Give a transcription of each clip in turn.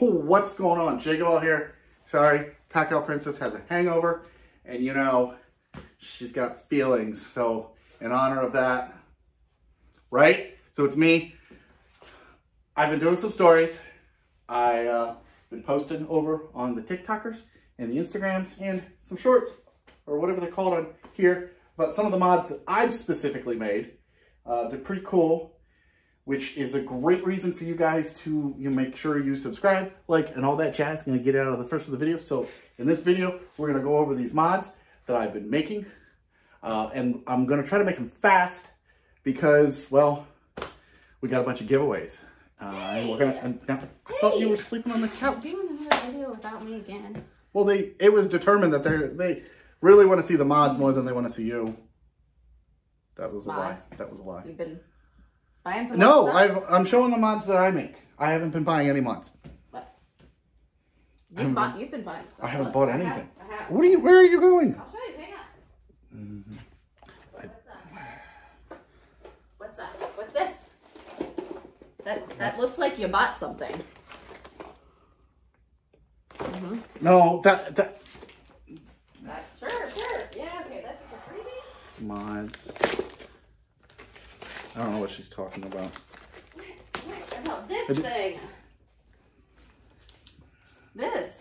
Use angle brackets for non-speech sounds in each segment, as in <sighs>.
What's going on? Jacob here. Sorry, Pack-Out Princess has a hangover, and you know, she's got feelings. So, in honor of that, right? So it's me. I've been doing some stories. I uh, been posting over on the TikTokers and the Instagrams and some shorts or whatever they're called on here about some of the mods that I've specifically made. Uh, they're pretty cool which is a great reason for you guys to you know, make sure you subscribe, like, and all that jazz. Gonna get out of the first of the video. So in this video, we're gonna go over these mods that I've been making. Uh, and I'm gonna try to make them fast because, well, we got a bunch of giveaways. Uh, hey. and we're gonna, and now, I hey. thought you were sleeping on the couch. Do You're doing another video without me again. Well, they, it was determined that they're, they really want to see the mods more than they want to see you. That was mods. a lie. That was a lie. You've been Buying some No, I've, I'm showing the mods that I make. I haven't been buying any mods. What? You've, bought, you've been buying stuff. I haven't Look, bought anything. I have, I have. What are you, where are you going? I'll show you, hang on. Mm -hmm. What's that? What's that? What's this? That, that looks like you bought something. Mm -hmm. No, that, that. That, sure, sure. Yeah, okay, that's a freebie. Mods. I don't know what she's talking about. What about this thing? This.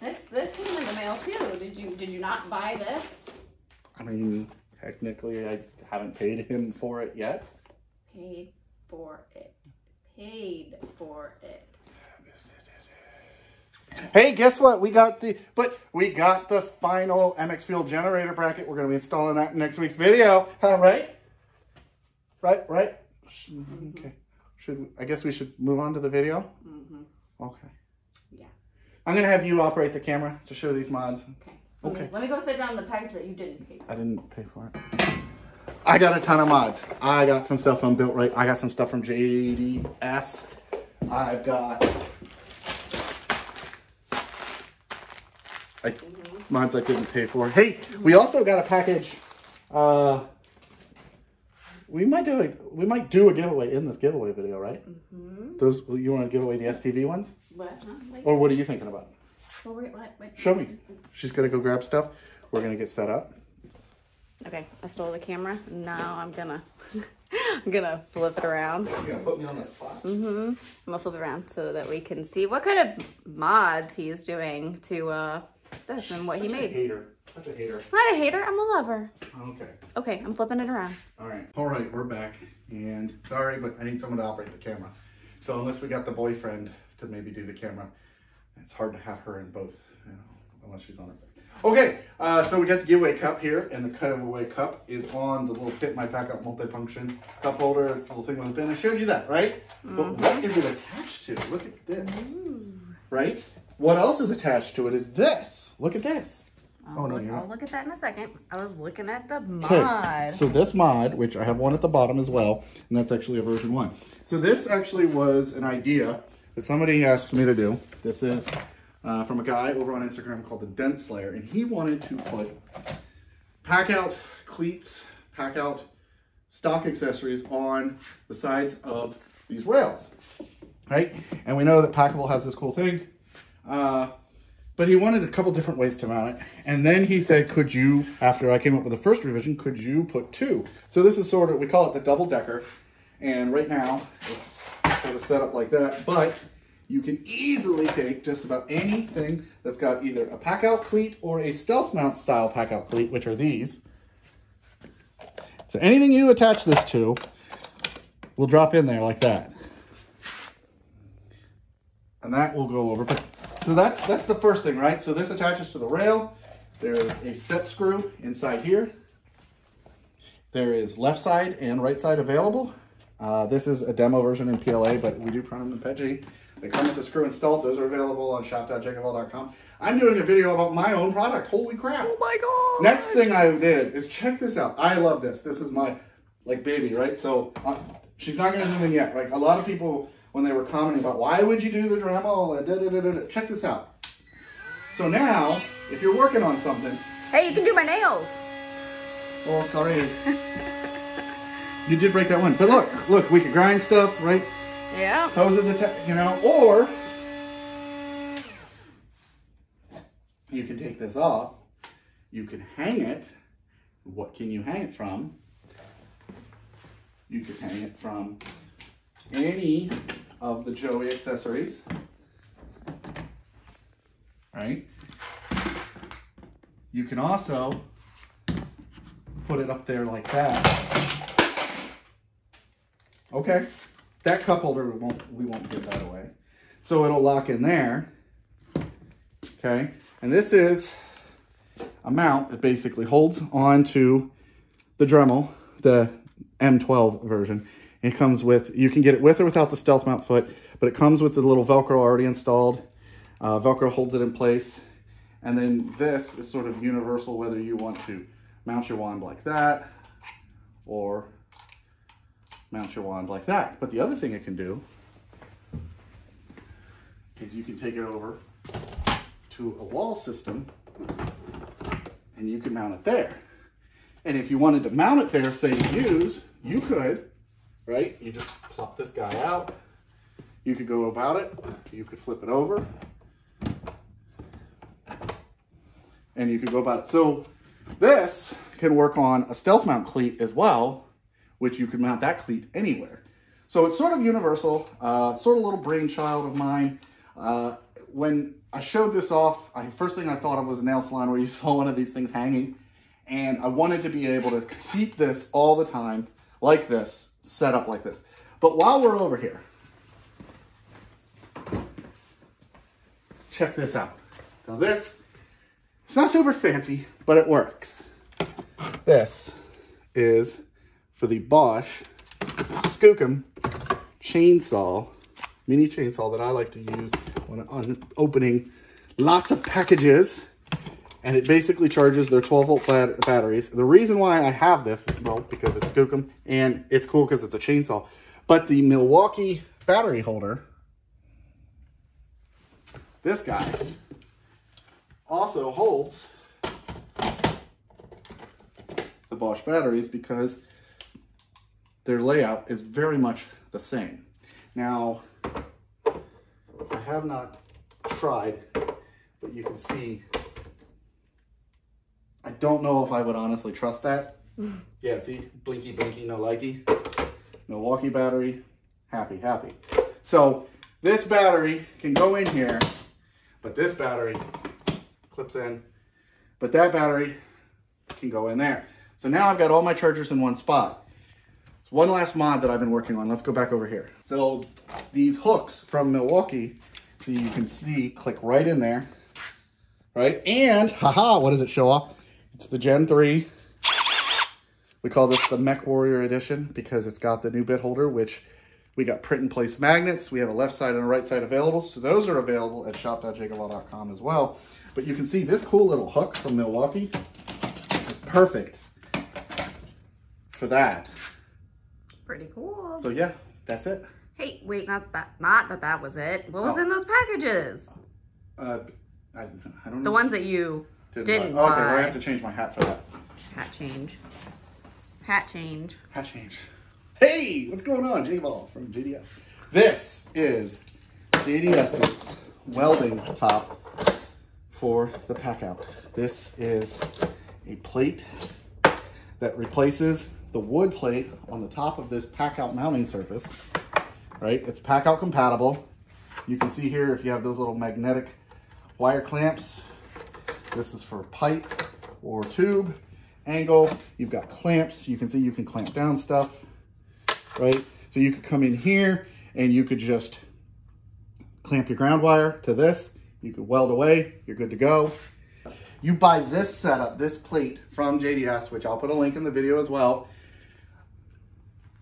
This this came in the mail too. Did you did you not buy this? I mean, technically I haven't paid him for it yet. Paid for it. Paid for it. Hey, guess what? We got the, but we got the final MX Fuel generator bracket. We're going to be installing that in next week's video. All right. Right, right? Mm -hmm. Okay. Should I guess we should move on to the video? Mm -hmm. Okay. Yeah. I'm gonna have you operate the camera to show these mods. Okay. Okay. Let me, let me go sit down the package that you didn't pay for. I didn't pay for it. I got a ton of mods. I got some stuff from Builtright. I got some stuff from JDS. I've got I, mm -hmm. mods I didn't pay for. Hey, we also got a package. Uh, we might do a we might do a giveaway in this giveaway video, right? Mm-hmm. Those you want to give away the STV ones? What? Or what are you thinking about? Well, wait, what? Wait. Show me. She's gonna go grab stuff. We're gonna get set up. Okay, I stole the camera. Now I'm gonna <laughs> I'm gonna flip it around. You're gonna put me on the spot. Mm-hmm. I'm gonna flip it around so that we can see what kind of mods he's doing to uh this and what he made. Hater. Such a hater. Not a hater, I'm a lover. Okay. Okay, I'm flipping it around. All right. All right, we're back. And sorry, but I need someone to operate the camera. So unless we got the boyfriend to maybe do the camera, it's hard to have her in both, you know, unless she's on it. Okay, uh, so we got the giveaway cup here, and the giveaway cup is on the little Pit My Pack-Out multifunction cup holder. It's a little thing with a pin. I showed you that, right? Mm -hmm. But what is it attached to? Look at this, Ooh. right? What else is attached to it is this. Look at this. I'll, oh, no, look, I'll look at that in a second. I was looking at the mod. So this mod, which I have one at the bottom as well, and that's actually a version one. So this actually was an idea that somebody asked me to do. This is uh, from a guy over on Instagram called the Dent Slayer, and he wanted to put pack out cleats, pack out stock accessories on the sides of these rails, right? And we know that Packable has this cool thing. Uh, but he wanted a couple different ways to mount it. And then he said, could you, after I came up with the first revision, could you put two? So this is sort of, we call it the double decker. And right now it's sort of set up like that, but you can easily take just about anything that's got either a pack out cleat or a stealth mount style pack out cleat, which are these. So anything you attach this to will drop in there like that. And that will go over. So that's, that's the first thing, right? So this attaches to the rail. There is a set screw inside here. There is left side and right side available. Uh, this is a demo version in PLA, but we do print them in PETG. They come with the screw installed. Those are available on shop.jakeofall.com. I'm doing a video about my own product. Holy crap. Oh my God. Next thing I did is check this out. I love this. This is my, like, baby, right? So uh, she's not going to zoom in yet. Like, a lot of people when they were commenting about why would you do the Dremel and da, da, da, da, Check this out. So now, if you're working on something. Hey, you can do my nails. Oh, sorry. you did break that one. But look, look, we could grind stuff, right? Yeah. Hoses, you know, or you can take this off. You can hang it. What can you hang it from? You can hang it from any of the Joey accessories. Right? You can also put it up there like that. Okay, that cup holder we won't we won't give that away. So it'll lock in there. Okay, and this is a mount that basically holds on to the Dremel, the M12 version. It comes with, you can get it with or without the stealth mount foot, but it comes with the little Velcro already installed. Uh, Velcro holds it in place. And then this is sort of universal whether you want to mount your wand like that or mount your wand like that. But the other thing it can do is you can take it over to a wall system and you can mount it there. And if you wanted to mount it there, say to use, you could, right? You just plop this guy out. You could go about it. You could flip it over. And you could go about it. So this can work on a stealth mount cleat as well, which you could mount that cleat anywhere. So it's sort of universal, uh, sort of little brainchild of mine. Uh, when I showed this off, I, first thing I thought of was a nail salon where you <laughs> saw one of these things hanging. And I wanted to be able to keep this all the time like this, set up like this. But while we're over here, check this out. Now this, it's not super fancy, but it works. This is for the Bosch Skookum chainsaw, mini chainsaw that I like to use when I'm opening lots of packages and it basically charges their 12 volt bat batteries. The reason why I have this is, well, because it's Skookum and it's cool because it's a chainsaw. But the Milwaukee battery holder, this guy, also holds the Bosch batteries because their layout is very much the same. Now, I have not tried, but you can see I don't know if I would honestly trust that. <laughs> yeah, see, blinky, blinky, no likey. Milwaukee battery, happy, happy. So this battery can go in here, but this battery clips in, but that battery can go in there. So now I've got all my chargers in one spot. So one last mod that I've been working on. Let's go back over here. So these hooks from Milwaukee, so you can see, click right in there, right? And, haha, what does it show off? It's the Gen 3. We call this the Mech Warrior Edition because it's got the new bit holder, which we got print and place magnets. We have a left side and a right side available. So those are available at shop.jakeofall.com as well. But you can see this cool little hook from Milwaukee is perfect for that. Pretty cool. So yeah, that's it. Hey, wait, not that, not that that was it. What was Oh. in those packages? Uh, I, I don't know. The ones that you didn't buy. Okay, well, I have to change my hat for that. hat change. Hat change. Hat change. Hey, what's going on? Jacob Ball from JDS. This is JDS's welding top for the pack out. This is a plate that replaces the wood plate on the top of this pack out mounting surface. Right? It's pack out compatible. You can see here if you have those little magnetic wire clamps. This is for pipe or tube angle. You've got clamps. You can see you can clamp down stuff, right? So you could come in here and you could just clamp your ground wire to this. You could weld away. You're good to go. You buy this setup, this plate from JDS, which I'll put a link in the video as well.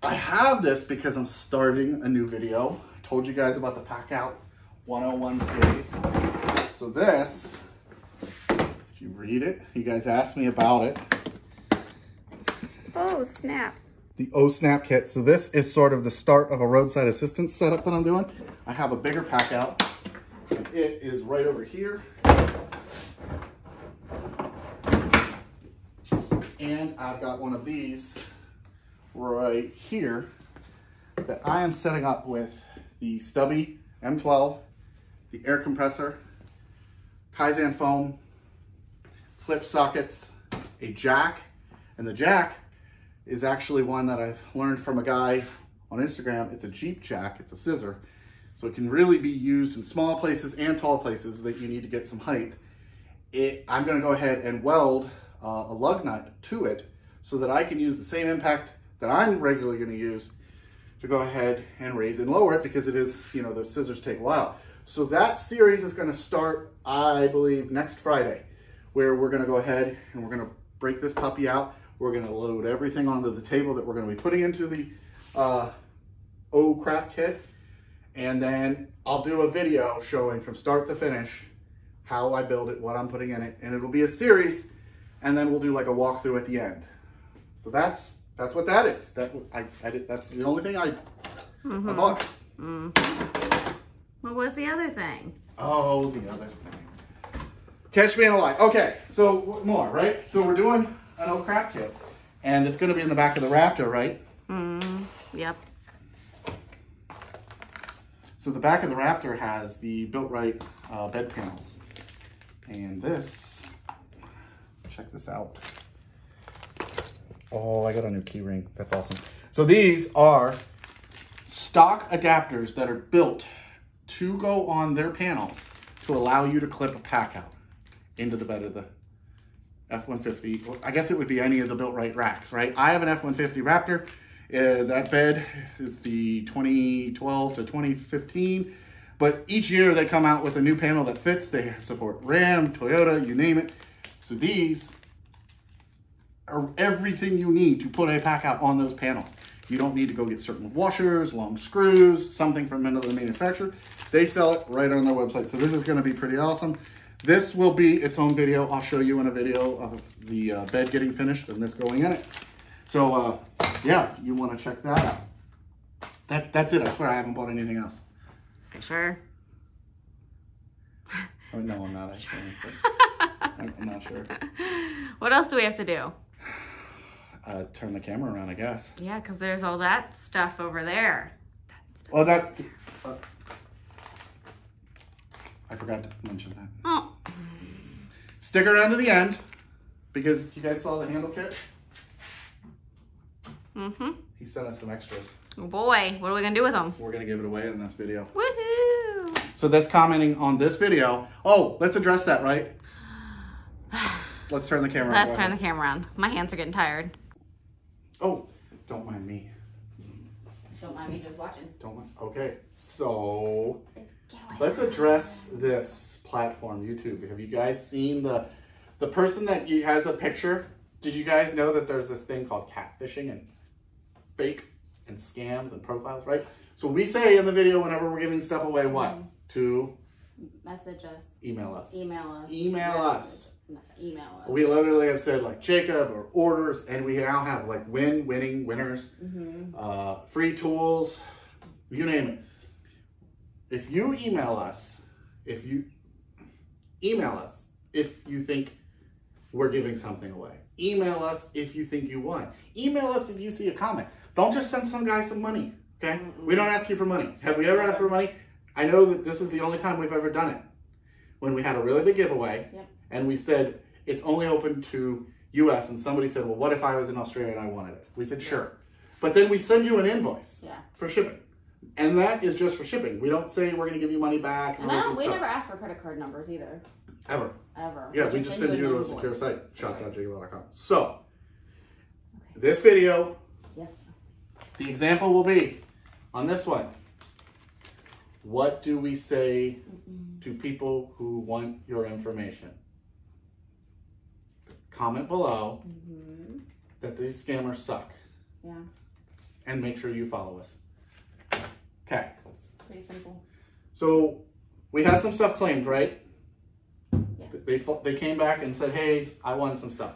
I have this because I'm starting a new video. I told you guys about the Pack Out 101 series. So this, if you read it, you guys asked me about it. Oh, snap. the O Snap kit. So this is sort of the start of a roadside assistance setup that I'm doing. I have a bigger pack out. It is right over here. And I've got one of these right here that I am setting up with the Stubby M12, the air compressor, Kaizen foam, flip sockets, a jack, and the jack is actually one that I've learned from a guy on Instagram. It's a Jeep jack, it's a scissor. So it can really be used in small places and tall places that you need to get some height. It, I'm gonna go ahead and weld uh, a lug nut to it so that I can use the same impact that I'm regularly gonna use to go ahead and raise and lower it because it is, you know, those scissors take a while. So that series is gonna start, I believe, next Friday, where we're gonna go ahead and we're gonna break this puppy out. We're gonna load everything onto the table that we're gonna be putting into the uh, O crap kit. And then I'll do a video showing from start to finish how I build it, what I'm putting in it, and it'll be a series, and then we'll do like a walkthrough at the end. So that's that's what that is. That I, I did. That's the only thing I, I bought. What was the other thing? Oh, the other thing. Catch me in a lie. Okay, so more, right? So we're doing an old crap kit, and it's going to be in the back of the Raptor, right? Mm, Yep. So the back of the Raptor has the Builtright uh, bed panels, and this. Check this out. Oh, I got a new key ring. That's awesome. So these are stock adapters that are built to go on their panels to allow you to clip a pack out into the bed of the F-150. I guess it would be any of the Builtright racks, right? I have an F-150 Raptor. Uh, that bed is the 2012 to 2015. But each year they come out with a new panel that fits. They support Ram, Toyota, you name it. So these are everything you need to put a pack out on those panels. You don't need to go get certain washers, long screws, something from another manufacturer. They sell it right on their website. So this is gonna be pretty awesome. This will be its own video. I'll show you in a video of the uh, bed getting finished and this going in it. So uh, yeah, you wanna check that out. That, that's it, I swear I haven't bought anything else. You sure? <laughs> Oh, no, I'm not actually. but <laughs> I'm not sure. What else do we have to do? <sighs> Uh, turn the camera around, I guess. Yeah, because there's all that stuff over there. Well, that. Uh, I forgot to mention that. Oh, Stick around to the end because you guys saw the handle kit. mm-hmm. He sent us some extras. Oh boy, what are we gonna do with them? We're gonna give it away in this video. Woohoo! So that's commenting on this video. Oh, let's address that, right? <sighs> Let's turn the camera. Let's Go turn the camera on. My hands are getting tired. Oh, don't mind me. Don't mind me just watching. Don't mind. Okay, so let's address this platform, YouTube. Have you guys seen the the person that you has a picture? Did you guys know that there's this thing called catfishing and fake and scams and profiles, right? So we say in the video whenever we're giving stuff away, what? To Message us, email us. email us. Email us. No, email us. We literally have said like Jacob or orders, and we now have like win, winning, winners, Mm-hmm. uh, free tools, you name it. If you email us, if you email us, if you think we're giving something away, email us if you think you won. Email us if you see a comment. Don't just send some guy some money. Okay, we don't ask you for money. Have we ever asked for money? I know that this is the only time we've ever done it. When we had a really big giveaway, and we said it's only open to U.S. and somebody said, "Well, what if I was in Australia and I wanted it?" We said, "Sure," but then we send you an invoice Yeah. for shipping, and that is just for shipping. We don't say we're going to give you money back. And don't, we stuff. never ask for credit card numbers either. Ever. Ever. Yeah, we just send you to a secure site, shop.jakeofall.com. So, this video, Yes. the example will be on this one. What do we say to people who want your information? Comment below Mm-hmm. that these scammers suck Yeah. and make sure you follow us. Okay, Pretty simple. so we had some stuff claimed, right? They, they came back and said, hey, I won some stuff.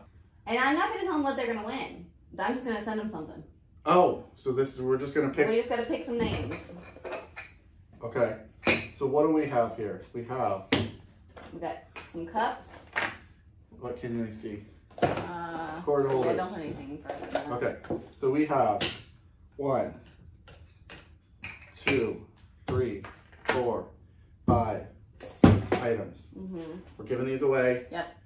And I'm not gonna tell them what they're gonna win. I'm just gonna send them something. Oh, so this is, we're just gonna pick We just gotta pick some names. <laughs> Okay, so what do we have here? We have, We got some cups. what can they see? Uh, Cord holders. don't put anything further. Okay, so we have one, two, Mm-hmm. We're giving these away. Yep.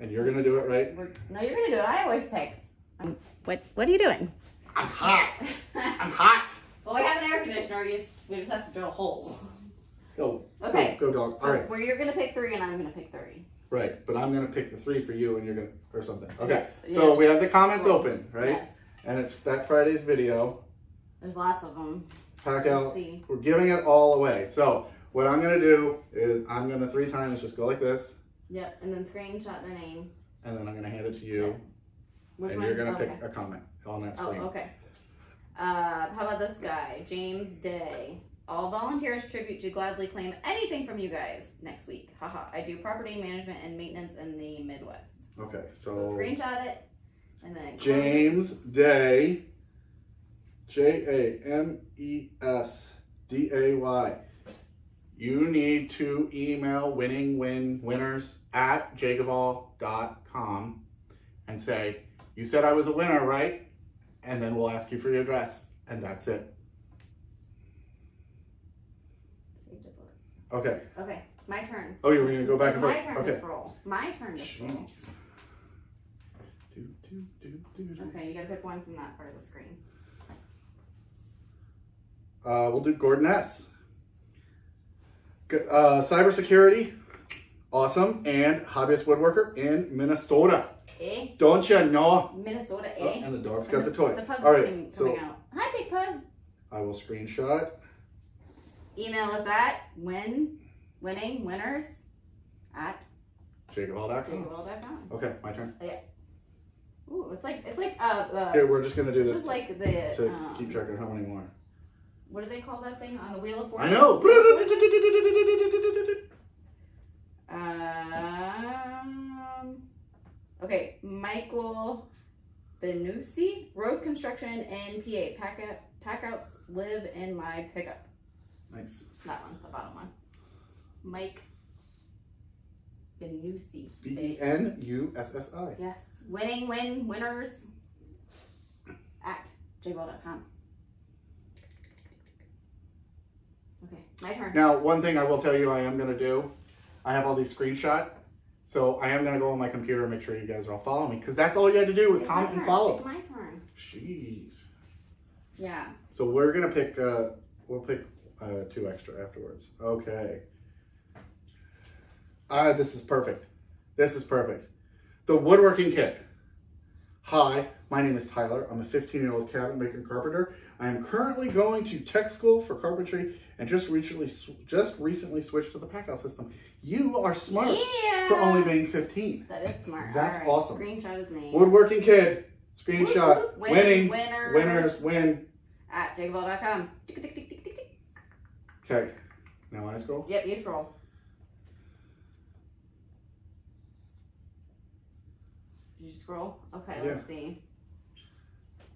and you're gonna do it right. We're, no, you're gonna do it. I always pick. Um, what What are you doing? I'm hot. I'm hot. <laughs> well, we have an air conditioner. You just, we just have to drill a hole. Go. Okay. Go, go dog. So All right. where you're gonna pick three and I'm gonna pick three. Right. But I'm gonna pick the three for you, and you're gonna or something. Okay. Yes, So yes. we have the comments open, right? Yes. And it's that Friday's video. There's lots of them. Pack Let's out. We're giving it all away. So what I'm gonna do is I'm gonna three times just go like this, Yep. And then screenshot their name. and then I'm gonna hand it to you, Which and one? you're gonna okay. pick a comment on that screen. Oh, okay. Uh, how about this guy, James Day? All volunteers tribute to gladly claim anything from you guys next week. Haha. I do property management and maintenance in the Midwest. Okay. So So screenshot it, and then. James Day, J A M E S D A Y. You need to email winning win winners at jakeofall.com and say, You said I was a winner, right? And then we'll ask you for your address. And that's it. Save the book. Okay. Okay, my turn. Oh, you were going to go back and forth. my turn to scroll. My turn to scroll. Do, do, do. Okay, you gotta pick one from that part of the screen. Uh, we'll do Gordon S. Uh, cybersecurity, awesome, and hobbyist woodworker in Minnesota. Eh? Don't you know? Minnesota, Oh, eh? and the dog's got the toy. The pug's All right, coming, so coming out. Hi, Big Pug. I will screenshot. Email us at win, winning, winners at jakeofall.com. Okay, my turn. Ooh, it's like it's like uh, uh Okay, we're just gonna do this this is like the to um, keep track of how many more. What do they call that thing on the wheel of Fortune? I know. Um. Okay, Michael Benussi, road construction in PA. Pack out, packouts live in my pickup. Nice. That one, the bottom one. Mike Benussi. B E N U S S I. Yes. Winning, win, winners at jball.com. Okay, my turn. Now, one thing I will tell you I am going to do, I have all these screenshots. so I am going to go on my computer and make sure you guys are all following me, because that's all you had to do was It's comment and follow. It's my turn. Jeez. Yeah. So we're going to pick, uh, we'll pick uh, two extra afterwards. Okay. Ah, this is perfect. This is perfect. The woodworking kit. Hi, my name is Tyler. I'm a 15-year-old cabinet maker and carpenter. I am currently going to tech school for carpentry and just recently just recently switched to the Packout system. You are smart Yeah. for only being 15. That is smart. That's right. awesome. Screenshot his name. Woodworking kid. Screenshot. Winning. Winners. Winners win. At tick. Okay. Now I scroll. Yep, you scroll. Did you scroll? Okay, Yeah. let's see.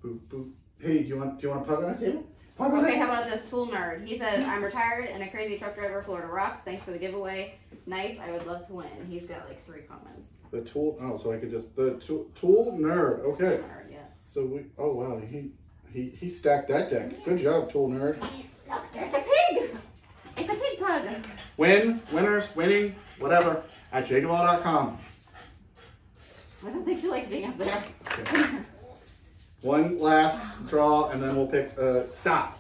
Boop, boop. Hey, do you want do you want a pug on the table? Pug on Okay, how about this tool nerd? He said, I'm retired and a crazy truck driver. Florida rocks. Thanks for the giveaway. Nice. I would love to win. He's got like three comments. The tool. Oh, so I could just the tool, tool nerd. Okay. Tool Nerd, yes. So we. Oh wow. He he he stacked that deck. Good job, tool nerd. Look, there's a pig. It's a pig pug. Win, winners, winning, whatever at jakeofall.com. I don't think she likes being up there. Okay. One last draw, and then we'll pick. Uh, stop.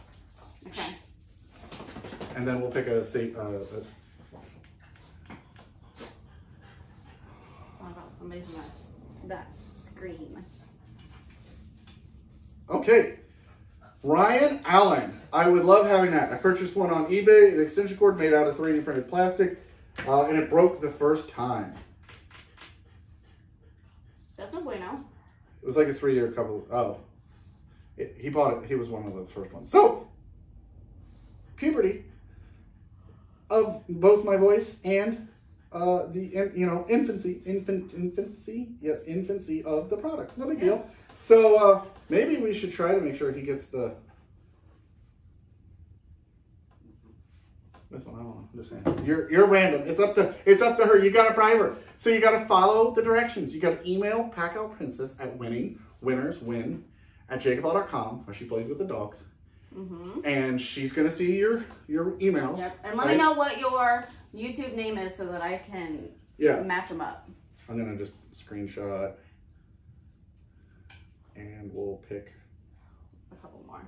Okay. And then we'll pick a safe. Uh, a, How about somebody that, that screen? Okay. Ryan Allen. I would love having that. I purchased one on eBay, an extension cord made out of 3D printed plastic, uh, and it broke the first time. That's no bueno. It was like a three year couple. Oh. It, he bought it. He was one of the first ones. So, puberty of both my voice and uh, the, in- you know, infancy, infant, infancy, yes, infancy of the product. No big deal. So, uh, maybe we should try to make sure he gets the. This one, I don't know. I'm just saying. You're you're random. It's up to it's up to her. You gotta bribe her. So you gotta follow the directions. You gotta email Princess at winning winners win at jakeofall.com where she plays with the dogs. Mm-hmm. And she's gonna see your your emails. Yep. And let me know what your YouTube name is so that I can Yeah. match them up. I'm gonna just screenshot and we'll pick A couple more.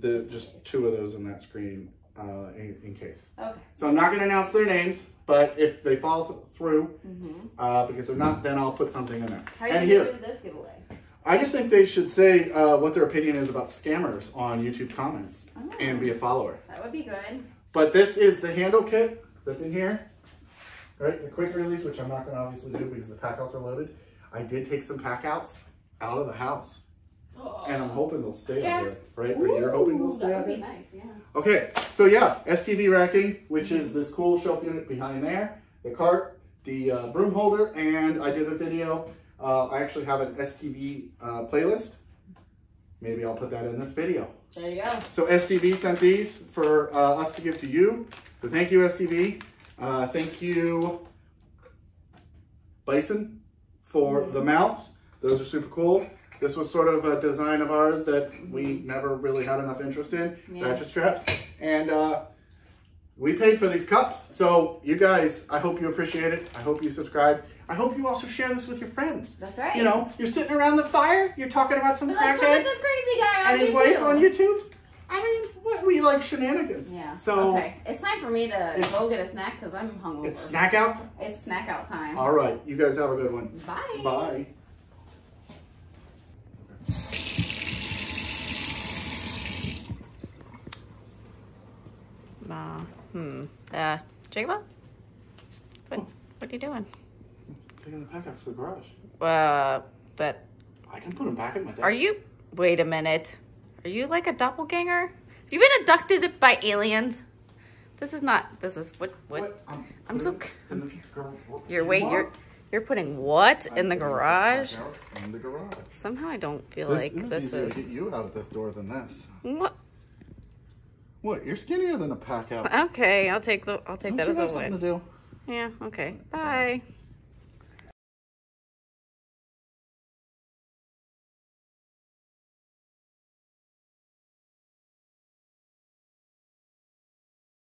the just two of those in that screen uh, in, in case. Okay. So I'm not gonna announce their names, but if they fall th- through, Mm-hmm. uh, because they're not, then I'll put something in there. How are and you here, do this giveaway? I just think they should say uh, what their opinion is about scammers on YouTube comments Oh. and be a follower. That would be good. But this is the handle kit that's in here. Right, the quick release, which I'm not gonna obviously do because the pack outs are loaded. I did take some pack outs out of the house. And I'm hoping they'll stay out Yes. here, right? Or you're hoping they'll Ooh, stay That out would be here? nice, yeah. Okay, so yeah, STV racking, which is this cool shelf unit behind there, the cart, the uh, broom holder, and I did a video. Uh, I actually have an STV uh, playlist. Maybe I'll put that in this video. There you go. So STV sent these for uh, us to give to you. So thank you, STV. Uh, thank you, Bison, for the mounts. Those are super cool. This was sort of a design of ours that we never really had enough interest in, Yeah. straps. And uh, we paid for these cups. So you guys, I hope you appreciate it. I hope you subscribe. I hope you also share this with your friends. That's right. You know, you're sitting around the fire, you're talking about some like, look crackhead at this crazy guy on and his YouTube. wife on YouTube. I mean, what we like shenanigans. Yeah. So okay, it's time for me to go get a snack because I'm hungover. it's snack out. It's snack out time. All right, you guys have a good one. Bye. Bye. Uh, hmm. Uh, Jacob? What, what are you doing? Taking the pack out to the garage. Uh, that. I can put them back in my desk. Are you. Wait a minute. Are you like a doppelganger? Have you been abducted by aliens? This is not. This is. What? What? I'm, I'm so putting in the gar- what- You're. you Wait, want? you're. You're putting what I'm in the garage? In the garage. Somehow I don't feel This, like this easier to get you out of this door than this. What? What? You're skinnier than a pack out. Okay, I'll take the. I'll take Don't that as a win. to do? Yeah. Okay. Bye.